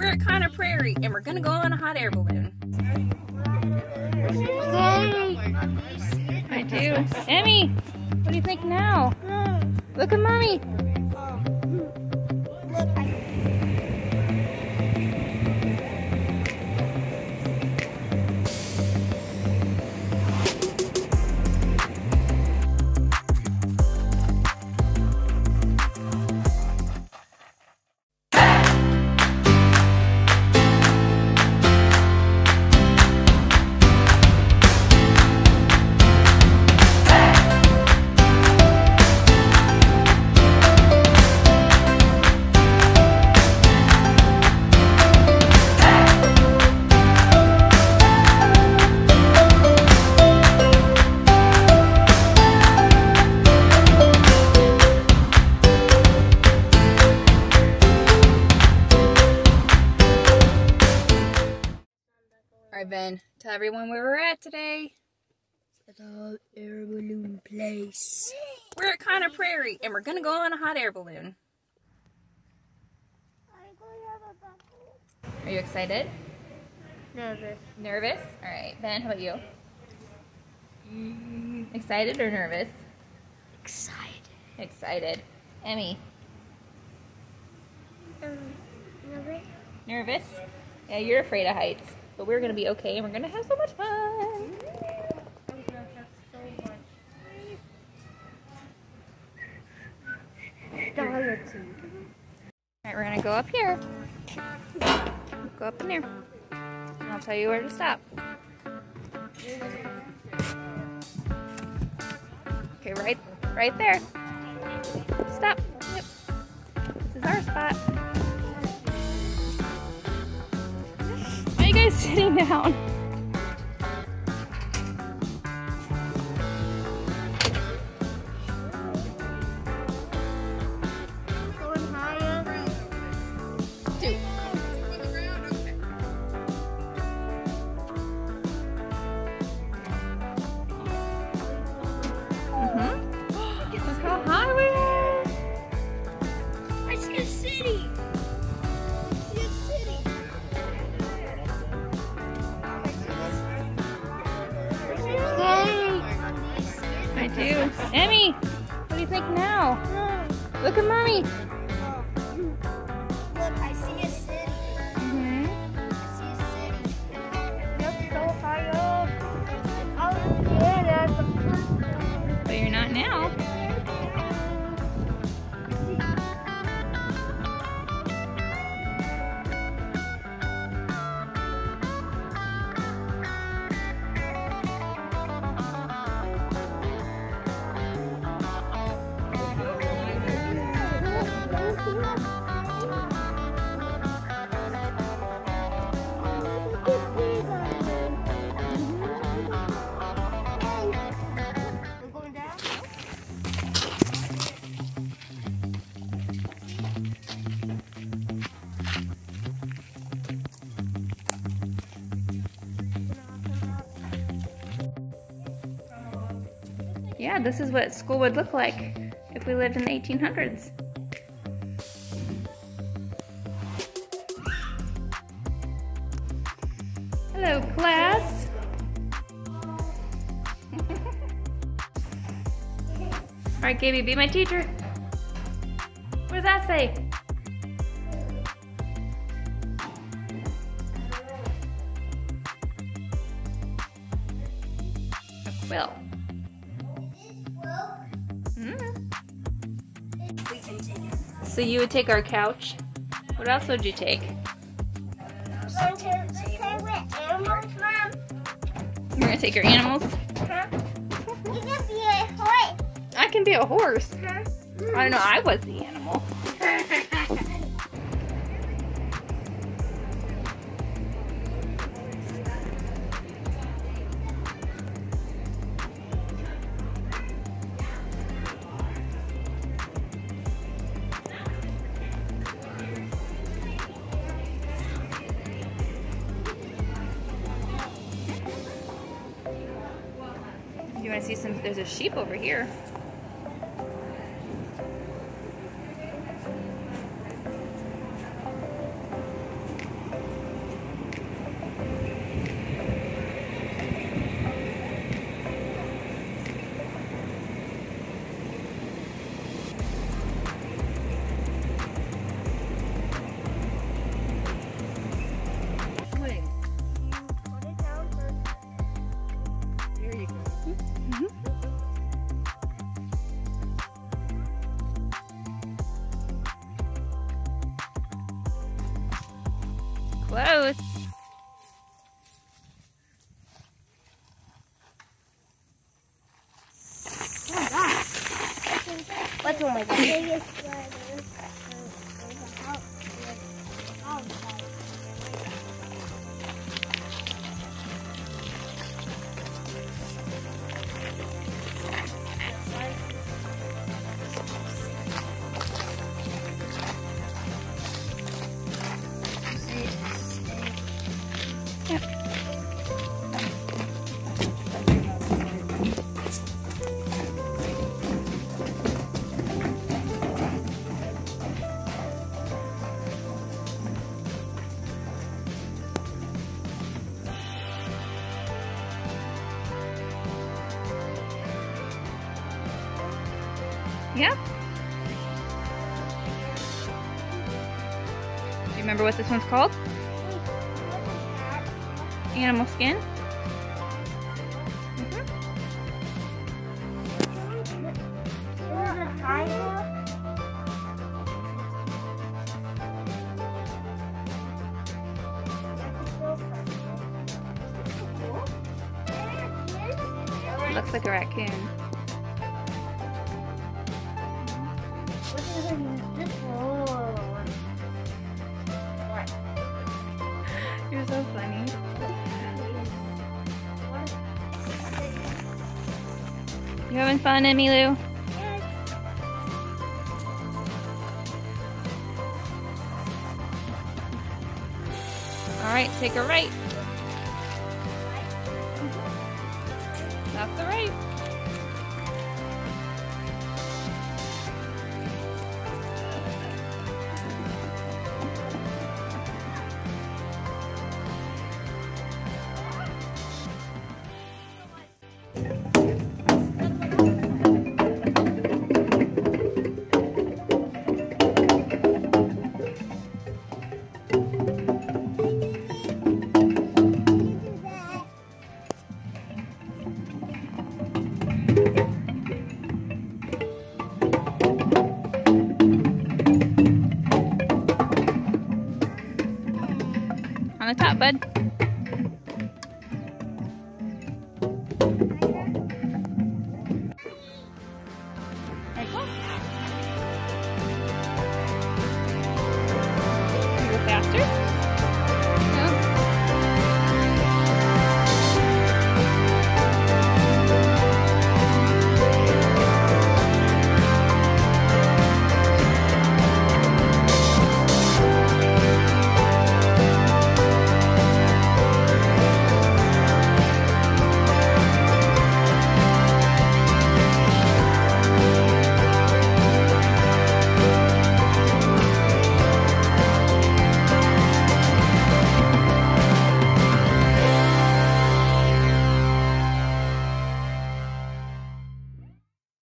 We're at Conner Prairie and we're gonna go on a hot air balloon. I do. Emmy, what do you think now? Look at mommy. Tell everyone where we're at today. At the air balloon place. We're at Conner Prairie and we're gonna go on a hot air balloon. Are you excited? Nervous. Nervous? All right, Ben, how about you? Excited or nervous? Excited. Excited. Emmy, Um, nervous? nervous? Yeah, you're afraid of heights, but we're gonna be okay and we're gonna have so much fun. I'm gonna have so much. Solitude. All right, we're gonna go up here. Go up in there. And I'll tell you where to stop. Okay, right, right there. Stop. Yep. This is our spot. Sitting down? Do. Emmy, what do you think now? Look at mommy. Yeah, this is what school would look like if we lived in the 1800s. Hello, class. All right, Gaby, be my teacher. What does that say? A quill. So you would take our couch. What else would you take? Going to play with animals, Mom? You're gonna take your animals. Huh? You can be a horse. I can be a horse. Huh? I don't know. I was the animal. You want to see some? There's a sheep over here. 我不 Yep. Do you remember what this one's called? Animal skin? Mhm. Looks like a raccoon. You having fun, Emmylou? All right, take a right.